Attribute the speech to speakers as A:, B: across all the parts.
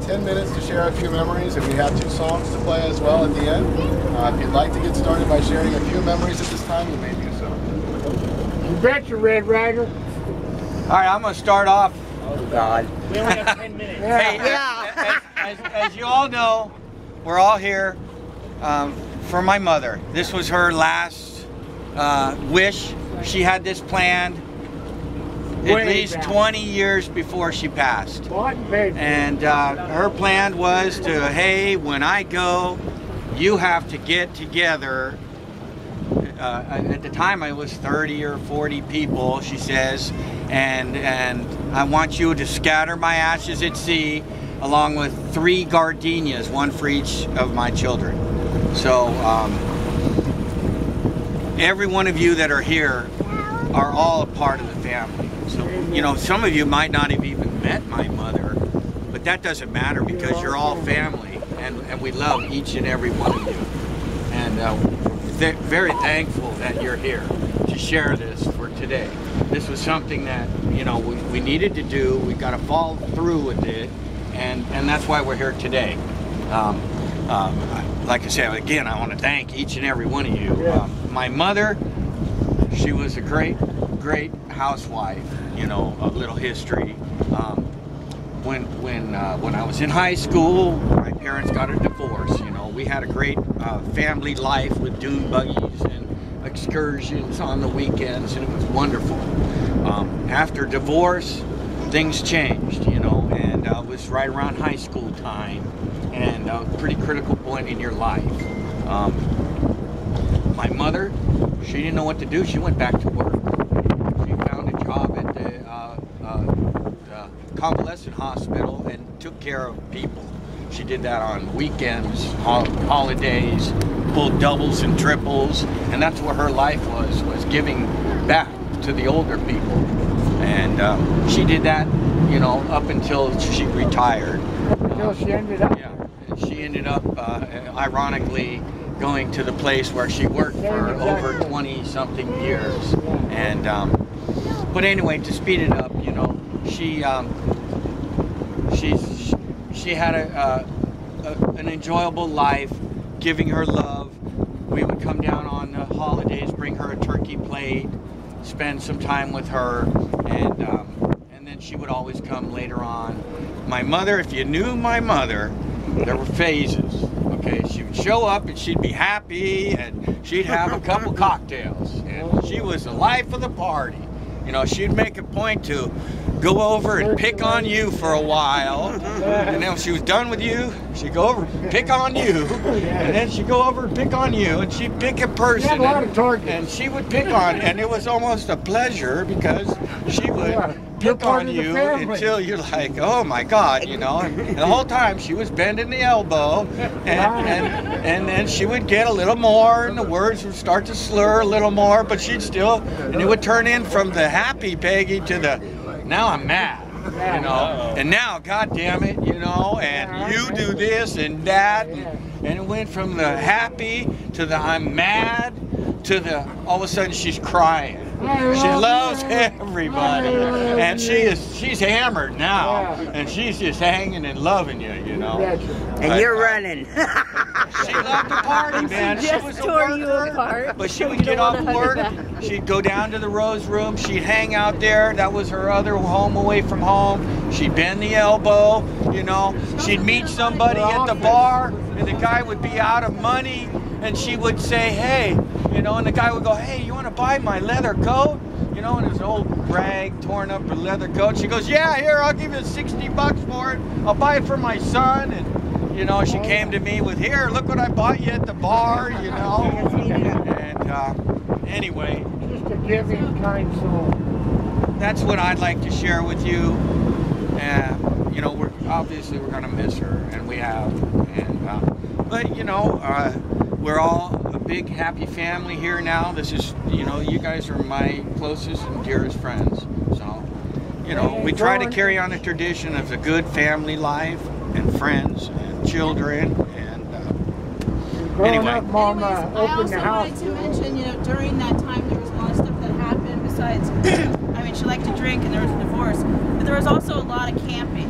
A: about 10 minutes to share a few memories, and we have two songs to play as well at the end. Uh, if you'd like to get started by sharing a few memories at this time, you may do so.
B: You betcha, Red Ryder.
C: All right, I'm going to start off.
D: Oh, God.
B: We only have 10 minutes.
C: Hey,
B: Yeah.
C: as, as, as you all know, we're all here um, for my mother. This was her last uh, wish. She had this planned at least
B: back.
C: 20 years before she passed.
B: And
C: uh, her plan was to, hey, when I go, you have to get together. Uh, at the time, I was 30 or 40 people, she says, and and I want you to scatter my ashes at sea, along with three gardenias, one for each of my children. So um, every one of you that are here are all a part of the family. So you know, some of you might not have even met my mother, but that doesn't matter because you're all family, and, and we love each and every one of you. And uh, th- very thankful that you're here to share this for today. This was something that you know we, we needed to do. We got to follow through with it, and and that's why we're here today. Um, um, like I said, again, I want to thank each and every one of you. Um, my mother, she was a great, great housewife. You know, a little history. Um, when when uh, when I was in high school, my parents got a divorce. You know, we had a great uh, family life with dune buggies and excursions on the weekends, and it was wonderful. Um, after divorce, things changed. You know, and uh, it was right around high school time, and a pretty critical point in your life. Um, my mother, she didn't know what to do. She went back to work. She found a job at the, uh, uh, the convalescent hospital and took care of people. She did that on weekends, ho- holidays, pulled doubles and triples, and that's what her life was, was giving back to the older people. And um, she did that, you know, up until she retired.
B: Until she ended up.
C: Yeah, she ended up, uh, ironically, going to the place where she worked for over 20 something years. And, um, but anyway, to speed it up, you know, she, um, she's, she had a, uh, a, an enjoyable life, giving her love. We would come down on the holidays, bring her a turkey plate, spend some time with her, and um, and then she would always come later on. My mother, if you knew my mother, there were phases. Okay, she would show up and she'd be happy, and she'd have a couple cocktails, and she was the life of the party. You know, she'd make a point to go over and pick on you for a while, and then when she was done with you, she'd go over and pick on you, and then she'd go over and pick on you, and she'd pick a person.
B: She had a lot
C: and-
B: of targets.
C: and she would pick on, and it was almost a pleasure because she would pick on you until you're like, oh my God, you know. And the whole time she was bending the elbow, and and and then she would get a little more, and the words would start to slur a little more, but she'd still, and it would turn in from the happy Peggy to the now I'm mad. You know, and now, God damn it, you know, and you do this and that, and, and it went from the happy to the I'm mad to the all of a sudden she's crying. She loves everybody, and she is she's hammered now, and she's just hanging and loving you, you know.
B: Betcha.
D: And you're running.
C: She loved to party, man. She
E: just
C: was a
E: tore you
C: worker,
E: apart.
C: But she would get off work. She'd go down to the Rose Room. She'd hang out there. That was her other home away from home. She'd bend the elbow, you know. She'd meet somebody at the bar, and the guy would be out of money, and she would say, "Hey," you know, and the guy would go, "Hey, you want to buy my leather coat?" You know, and his old rag, torn up her leather coat. She goes, "Yeah, here, I'll give you 60 bucks for it. I'll buy it for my son." And you know, she came to me with, "Here, look what I bought you at the bar." You know, and uh, anyway,
B: Just a giving, kind soul.
C: that's what I'd like to share with you. Uh, you know, we're obviously we're gonna miss her, and we have, and uh, but you know, uh, we're all a big happy family here now. This is, you know, you guys are my closest and dearest friends. So, you know, we try to carry on the tradition of a good family life and friends and children, and uh,
B: Growing
C: Anyway.
B: up, Mom uh,
F: Anyways, I
B: opened
F: also
B: the house.
F: wanted to mention, you know, during that time there was a lot of stuff that happened besides, I mean, she liked to drink and there was a divorce, but there was also a lot of camping.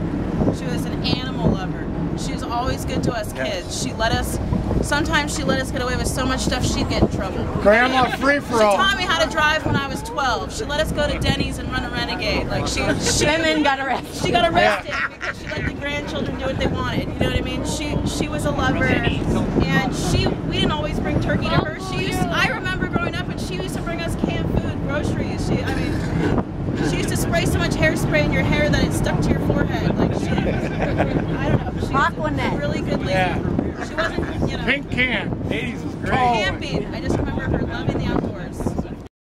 F: She was an animal lover. She was always good to us kids. She let us. Sometimes she let us get away with so much stuff she'd get in trouble.
B: Grandma free for all.
F: She taught me how to drive when I was 12. She let us go to Denny's and run a Renegade. Like she, she and then got arrested. She got arrested because she let the grandchildren do what they wanted. You know what I mean? She she was a lover, and she we didn't always bring turkey to her. She used. I remember growing up, and she used to bring us canned food, groceries. She, I mean, she used to spray so much hairspray in your hair that it stuck to your forehead. Like she, I don't know. She was a really good lady.
B: Yeah.
F: She wasn't, you know
B: Pink can. 80s was great.
F: camping. I just remember her loving the outdoors.